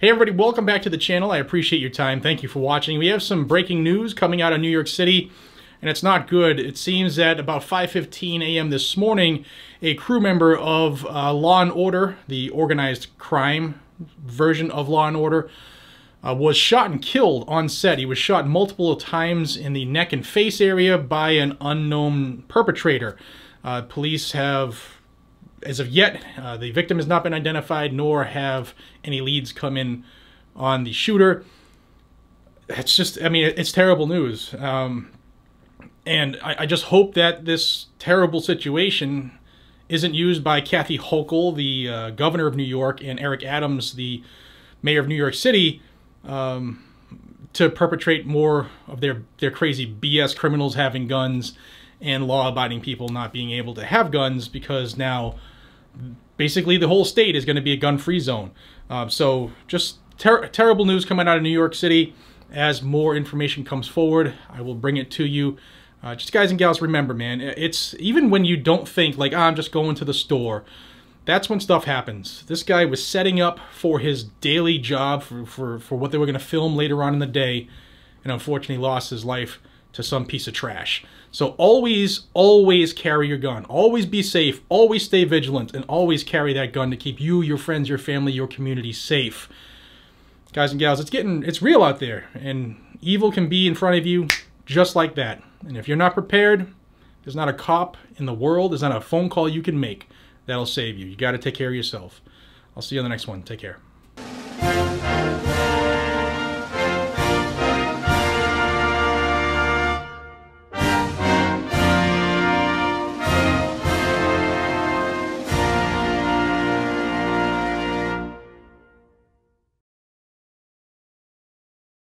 Hey everybody, welcome back to the channel. I appreciate your time. Thank you for watching. We have some breaking news coming out of New York City, and it's not good. It seems that about 5.15 a.m. this morning, a crew member of uh, Law & Order, the organized crime version of Law & Order, uh, was shot and killed on set. He was shot multiple times in the neck and face area by an unknown perpetrator. Uh, police have as of yet, uh, the victim has not been identified, nor have any leads come in on the shooter. It's just, I mean, it's terrible news. Um, and I, I, just hope that this terrible situation isn't used by Kathy Hochul, the uh, governor of New York, and Eric Adams, the mayor of New York City, um, to perpetrate more of their, their crazy BS criminals having guns and law-abiding people not being able to have guns because now basically the whole state is going to be a gun-free zone. Um, so just ter terrible news coming out of New York City. As more information comes forward, I will bring it to you. Uh, just guys and gals, remember, man, it's even when you don't think like, oh, I'm just going to the store. That's when stuff happens. This guy was setting up for his daily job for, for, for what they were going to film later on in the day and unfortunately lost his life to some piece of trash. So always, always carry your gun. Always be safe. Always stay vigilant. And always carry that gun to keep you, your friends, your family, your community safe. Guys and gals, it's getting, it's real out there. And evil can be in front of you just like that. And if you're not prepared, there's not a cop in the world, there's not a phone call you can make that'll save you. You got to take care of yourself. I'll see you on the next one. Take care.